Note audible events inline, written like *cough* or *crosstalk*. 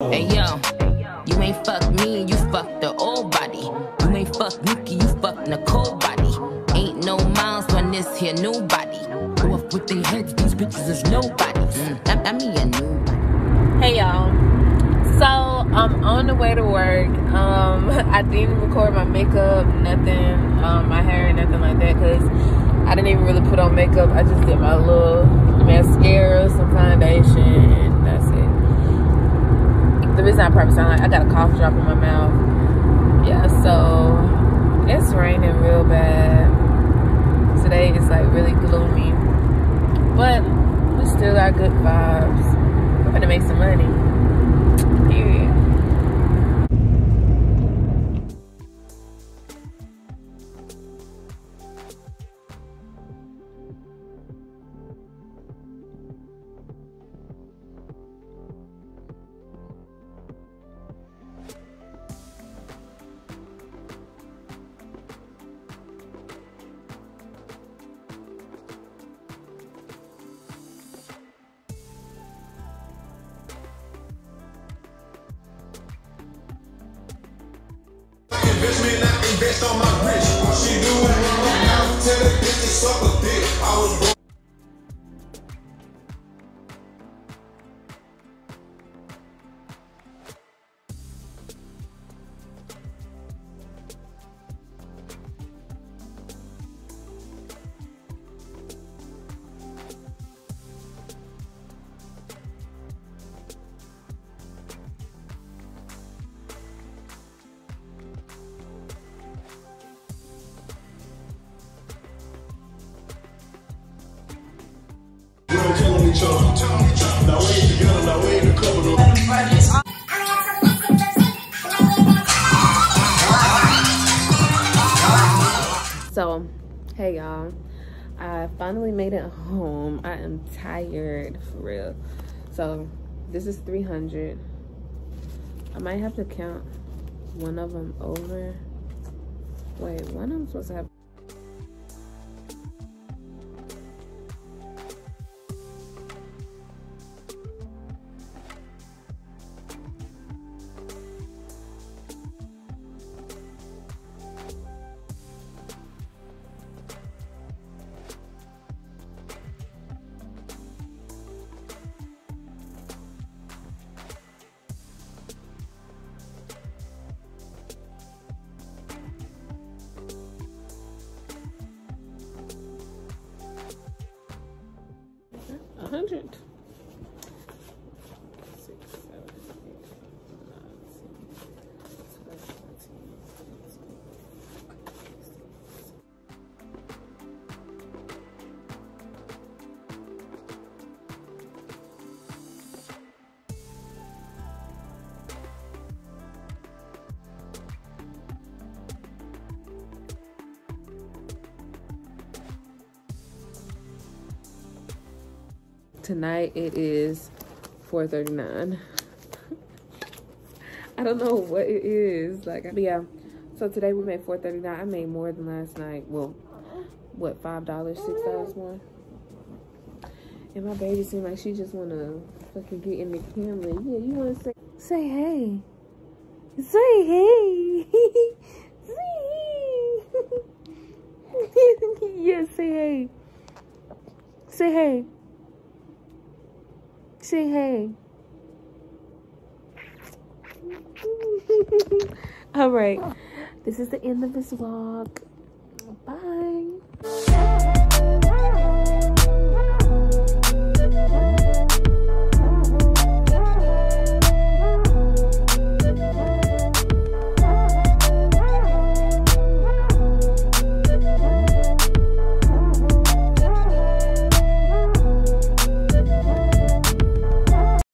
Hey yo, you ain't fuck me, you fuck the old body. You ain't fuck Nikki, you fuck Nicole body. Ain't no miles on this here new body. Go off with their heads, these bitches is nobody. Mm, I, I mean. Hey y'all. So I'm on the way to work. Um, *laughs* I didn't record my makeup, nothing, um, my hair, nothing like that, cause I didn't even really put on makeup. I just did my little it. The reason I probably sound like I got a cough drop in my mouth. Yeah, so it's raining real bad. Today is like really gloomy, but we still got good vibes. We're gonna make some money. Investment, I invest on my wrist. She do it my Now tell her bitch to suck So, hey y'all. I finally made it home. I am tired for real. So, this is 300. I might have to count one of them over. Wait, one of them supposed to have 100 Tonight it is 4:39. *laughs* I don't know what it is. Like, but yeah. So today we made 4:39. I made more than last night. Well, what five dollars, six dollars more. And my baby seemed like she just wanna fucking get in the camera. Yeah, you wanna say say hey. Say hey. *laughs* say hey. *laughs* yes, say hey. Say hey. Say hey. *laughs* All right. This is the end of this vlog. Bye.